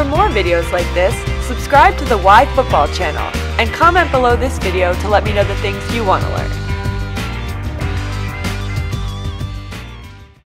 For more videos like this, subscribe to the Y Football channel and comment below this video to let me know the things you want to learn.